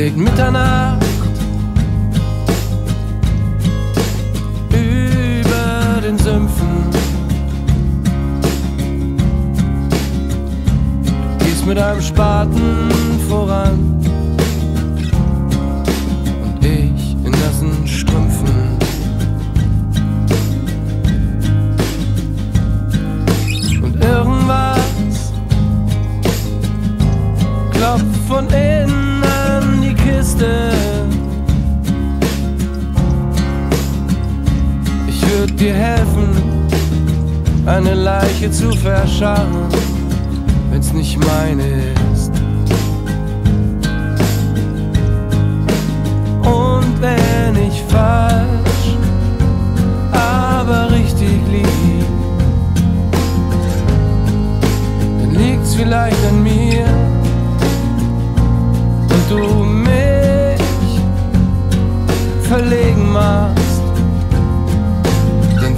schlägt Mitternacht über den Sümpfen. Gehst mit einem Spaten voran und ich in nassen Strümpfen. Und irgendwas klopft von innen Würde dir helfen, eine Leiche zu verscharren, wenn's nicht meine ist.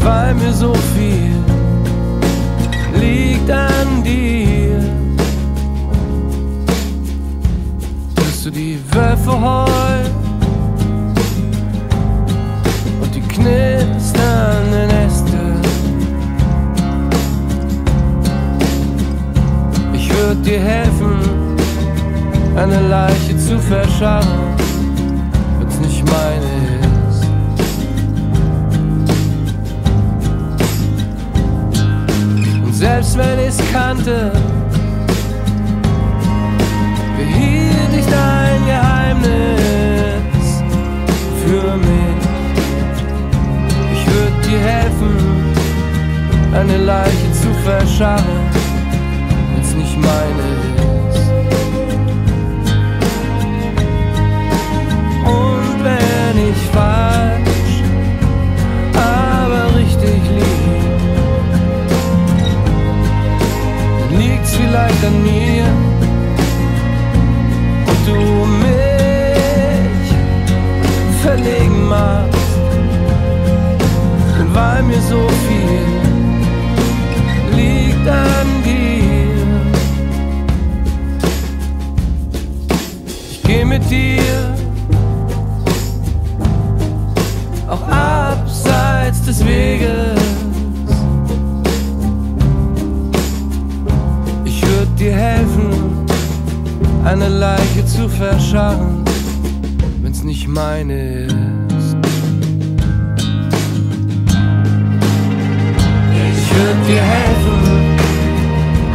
Weil mir so viel liegt an dir, bist du die Wölfe heul und die knisternden Äste. Ich würde dir helfen, eine Leiche zu verscharren, wenn's nicht meine kannte, behielt ich dein Geheimnis für mich. Ich würde dir helfen, eine Leiche zu verscharren, wenn's nicht meine ist. An mir und du mich verlegen machst. Weil mir so viel liegt an dir, ich geh mit dir auch abseits des Weges. Eine Leiche zu verscharren, wenn's nicht meine ist. Ich würde dir helfen,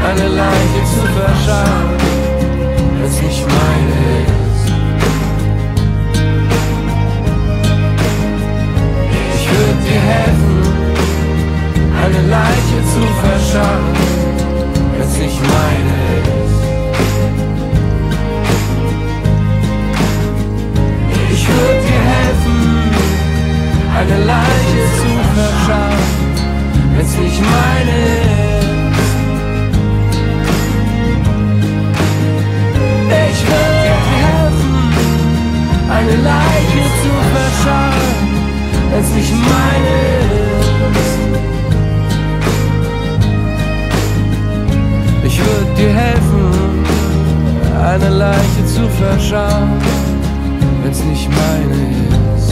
eine Leiche zu verscharren, eine Leiche zu verscharren, wenn's nicht meine ist. Ich würde dir helfen, eine Leiche zu verscharren, wenn's nicht meine ist. Ich würde dir helfen, eine Leiche zu verscharren, wenn's nicht meine ist.